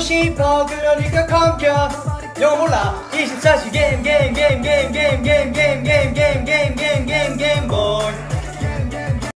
싶어 그러니까 컴켜 요 몰라 24시 게임 게임 게임 게임 게임.